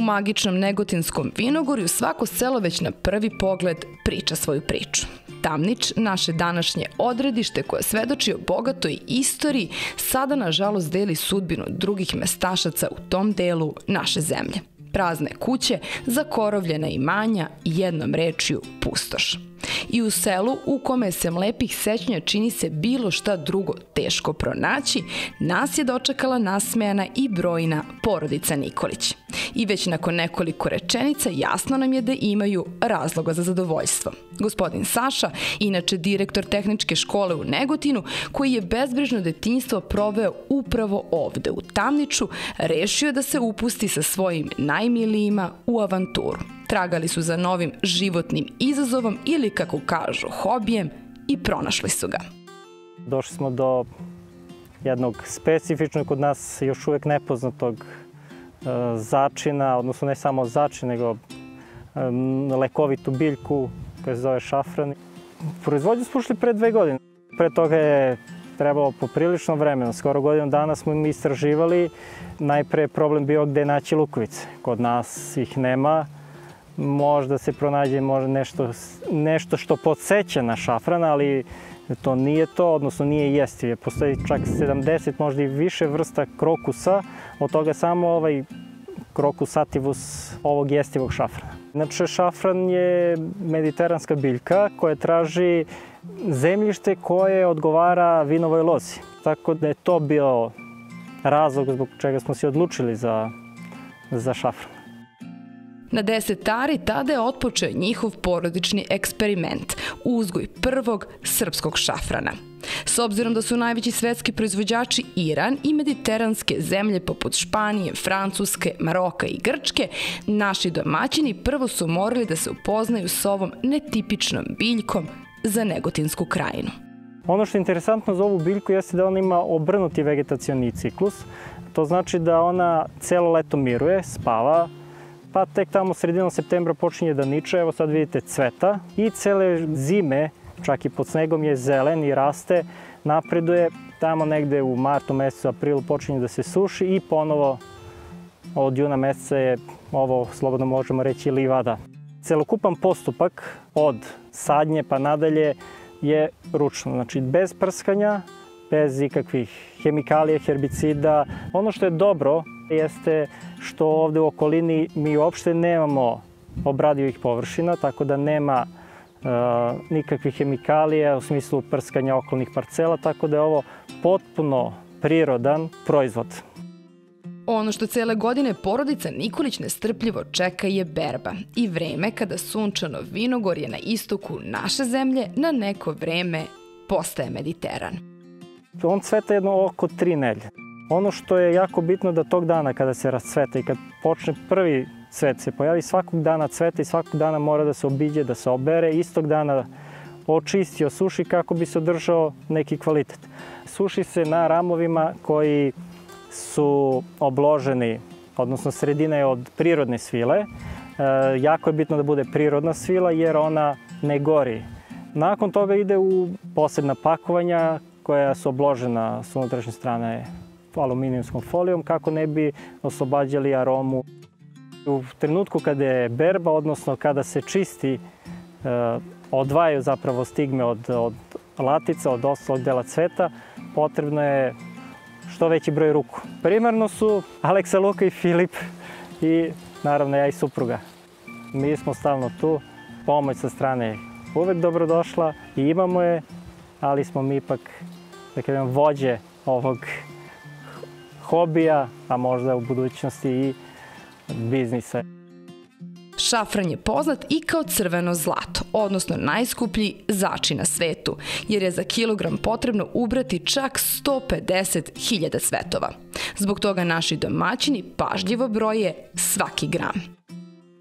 U magičnom negotinskom vinogorju svako selo već na prvi pogled priča svoju priču. Tamnič, naše današnje odredište koje svedoči o bogatoj istoriji, sada nažalost deli sudbinu drugih mestašaca u tom delu naše zemlje. Prazne kuće, zakorovljena imanja i jednom rečju pustoš. I u selu u kome se mlepih sećnja čini se bilo šta drugo teško pronaći, nas je dočekala nasmejana i brojna porodica Nikolić. I već nakon nekoliko rečenica jasno nam je da imaju razloga za zadovoljstvo. Gospodin Saša, inače direktor tehničke škole u Negotinu, koji je bezbrižno detinjstvo proveo upravo ovde u Tamniču, rešio da se upusti sa svojim najmilijima u avanturu. Tragali su za novim životnim izazovom ili, kako kažu, hobijem i pronašli su ga. Došli smo do jednog specifičnog kod nas još uvek nepoznatog e, začina, odnosno ne samo začin, nego e, lekovitu biljku koja se zove šafran. Proizvodnju smo ušli pre dve godine. Pre toga je trebalo poprilično vremena, skoro godinu dana smo im istraživali. Najpre je problem bio gde naći lukovice. Kod nas ih nema, možda se pronađe možda nešto, nešto što podseća na šafran, ali to nije to, odnosno nije jestiv. Postoji čak 70, možda i više vrsta krokusa, od toga samo ovaj krokus sativus ovog jestivog šafrana. Inače, šafran je mediteranska biljka koja traži zemljište koje odgovara vinovoj lozi. Tako da je to bio razlog zbog čega smo se odlučili za, za šafran. Na desetari tada je otpočeo njihov porodični eksperiment, uzgoj prvog srpskog šafrana. S obzirom da su najveći svetski proizvođači Iran i mediteranske zemlje poput Španije, Francuske, Maroka i Grčke, naši domaćini prvo su morali da se upoznaju s ovom netipičnom biljkom za Negotinsku krajinu. Ono što je interesantno za ovu biljku jeste da ona ima obrnuti vegetacioni ciklus. To znači da ona celo leto miruje, spava, pa tek tamo sredinom septembra počinje da niče, evo sad vidite cveta i cele zime, čak i pod snegom je zelen i raste, napreduje, tamo negde u martu mesecu, aprilu počinje da se suši i ponovo od juna meseca je ovo, slobodno možemo reći, livada. Celokupan postupak od sadnje pa nadalje je ručno, znači bez prskanja, bez ikakvih hemikalija, herbicida. Ono što je dobro jeste što ovde u okolini mi uopšte nemamo obradivih površina, tako da nema e, nikakvih hemikalija u smislu prskanja okolnih parcela, tako da je ovo potpuno prirodan proizvod. Ono što cele godine porodica Nikolić nestrpljivo čeka je berba i vreme kada sunčano vinogorje na istoku naše zemlje na neko vreme postaje Mediteran. On cveta jedno oko tri nelje. Ono što je jako bitno da tog dana kada se rascveta i kad počne prvi cvet se pojavi, svakog dana cveta i svakog dana mora da se obiđe, da se obere, istog dana očisti, osuši kako bi se održao neki kvalitet. Suši se na ramovima koji su obloženi, odnosno sredina je od prirodne svile. E, jako je bitno da bude prirodna svila jer ona ne gori. Nakon toga ide u posebna pakovanja koja su obložena s unutrašnje strane aluminijumskom folijom kako ne bi oslobađali aromu. U trenutku kada je berba, odnosno kada se čisti, e, odvajaju zapravo stigme od, od latica, od ostalog dela cveta, potrebno je što veći broj ruku. Primarno su Aleksa Luka i Filip i naravno ja i supruga. Mi smo stalno tu, pomoć sa strane je uvek dobrodošla i imamo je, ali smo mi ipak, da kažem, vođe ovog hobija, a možda u budućnosti i biznisa. Šafran je poznat i kao crveno zlato, odnosno najskuplji zači na svetu, jer je za kilogram potrebno ubrati čak 150.000 svetova. Zbog toga naši domaćini pažljivo broje svaki gram.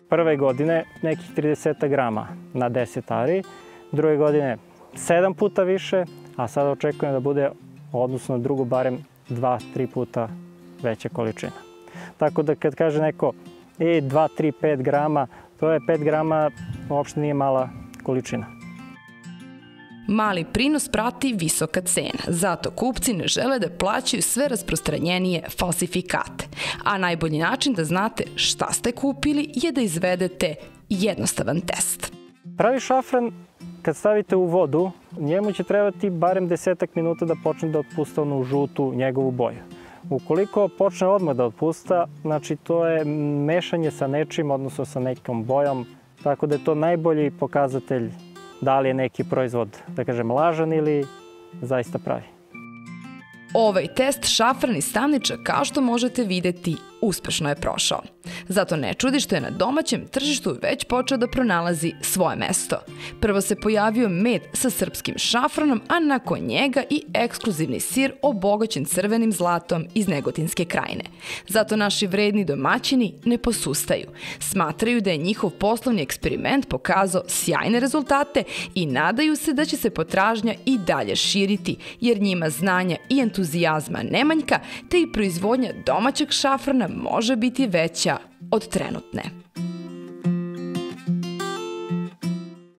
Prve godine nekih 30 grama na 10 ari, druge godine 7 puta više, a sada očekujem da bude, odnosno drugu barem 2-3 puta veća količina. Tako da kad kaže neko e, 2, 3, 5 grama, to je 5 grama uopšte nije mala količina. Mali prinos prati visoka cena, zato kupci ne žele da plaćaju sve rasprostranjenije falsifikate. A najbolji način da znate šta ste kupili je da izvedete jednostavan test. Pravi šafran kad stavite u vodu, njemu će trebati barem desetak minuta da počne da otpusta onu žutu njegovu boju. Ukoliko počne odmah da otpusta, znači to je mešanje sa nečim, odnosno sa nekom bojom, tako da je to najbolji pokazatelj da li je neki proizvod, da kažem, lažan ili zaista pravi. Ovaj test šafran i stavniča, kao što možete videti, uspešno je prošao. Zato ne čudi što je na domaćem tržištu već počeo da pronalazi svoje mesto. Prvo se pojavio med sa srpskim šafranom, a nakon njega i ekskluzivni sir obogaćen crvenim zlatom iz Negotinske krajine. Zato naši vredni domaćini ne posustaju. Smatraju da je njihov poslovni eksperiment pokazao sjajne rezultate i nadaju se da će se potražnja i dalje širiti, jer njima znanja i entuzijazma nemanjka, te i proizvodnja domaćeg šafrana može biti veća od trenutne.